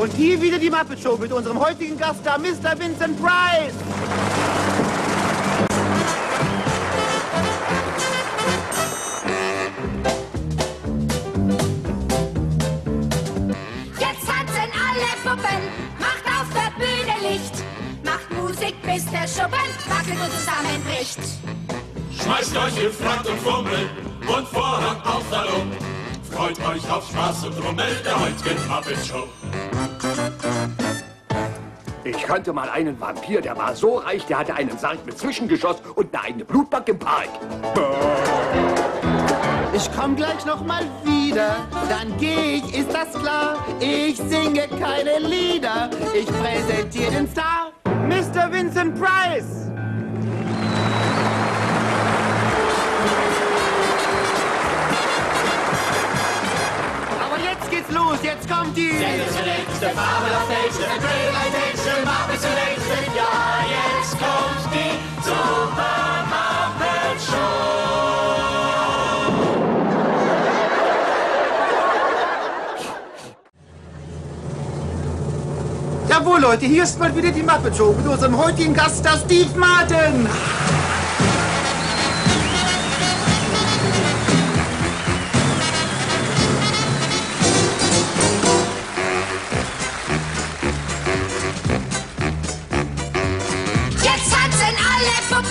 Und hier wieder die Muppet Show mit unserem heutigen Gaststar Mr. Vincent Price. Jetzt tanzen alle Puppen, macht auf der Bühne Licht. Macht Musik, bis der Schuppen wackelt und zusammenbricht. Schmeißt euch in Frack und Fummel und Vorhang auf Hallo. Freut euch auf Spaß und Rummel der heutigen Muppet Show. Ich kannte mal einen Vampir, der war so reich, der hatte einen Sarg mit Zwischengeschoss und eine eigene Blutbank im Park. Ich komm gleich noch mal wieder, dann geh ich, ist das klar. Ich singe keine Lieder, ich präsentiere den Star, Mr. Vincent Price. Los, jetzt kommt die... Sensationellste, fabelhafteste, Realization, Muppet Selection. Ja, jetzt kommt die Super Muppet Show. Jawohl, Leute, hier ist mal wieder die Muppet Show mit unserem heutigen Gaststar Steve Martin.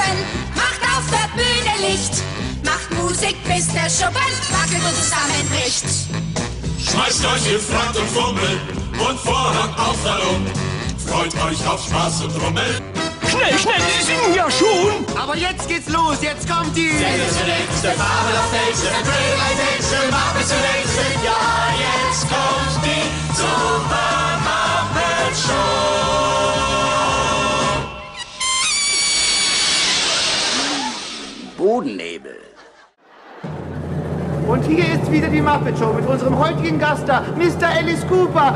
Puppen, macht auf der Bühne Licht. Macht Musik, bis der Schuppen wackelt und zusammenbricht. Schmeißt euch in Frack und Fummel und Vorhang auf Hallo. Freut euch auf Spaß und Rummel. Schnell, schnell, Sie singen ja schon! Aber jetzt geht's los, jetzt kommt die... Sensationellste, fabelhafteste, Realization, Muppet Bodennebel. Und hier ist wieder die Muppet Show mit unserem heutigen Gaststar Mr. Alice Cooper.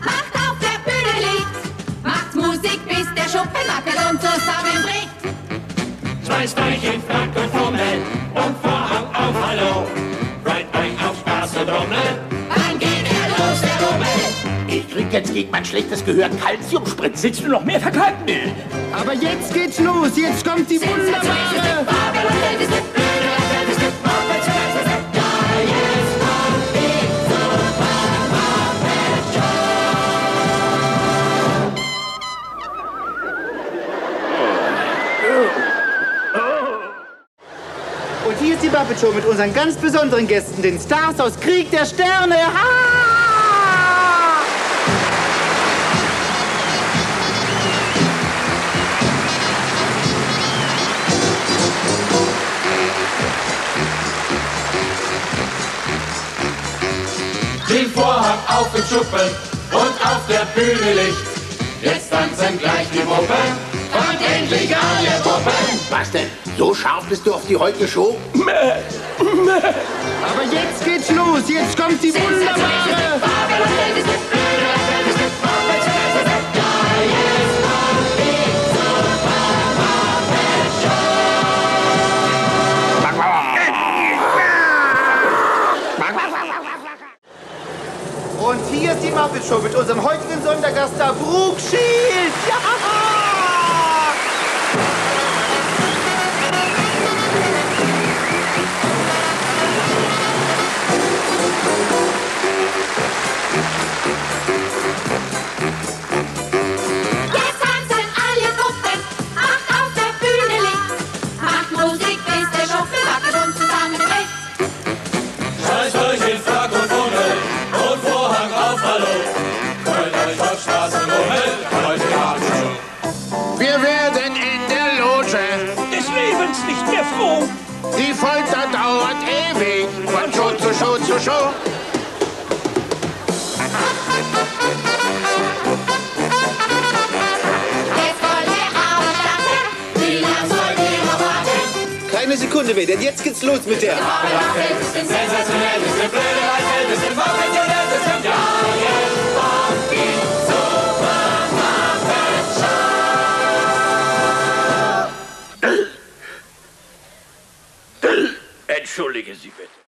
Macht auf der Bühne Licht. Macht Musik, bis der Schuppen krieg jetzt gegen mein schlechtes Gehör Kalziumspritz. Willst du noch mehr verkalken? Aber jetzt geht's los, jetzt kommt die wunderbare... Und hier ist die Muppet Show mit unseren ganz besonderen Gästen, den Stars aus Krieg der Sterne. Ha! Auf den Schuppen und auf der Bühne Licht. Jetzt tanzen gleich die Puppen und endlich alle Puppen. Was denn? So scharf bist du auf die heutige Show? Aber jetzt geht's los, jetzt kommt die wunderbare... Show mit unserem heutigen Sondergaststar Brooke Mehr froh. Die Folter dauert ewig. Von Show zu Show zu Show. Jetzt wollen wir auflachen. Wie lang soll die noch warten? Keine Sekunde mehr, denn jetzt geht's los mit der... Sensationellste, blöde, älteste, professionellste, ja, Entschuldigen Sie bitte.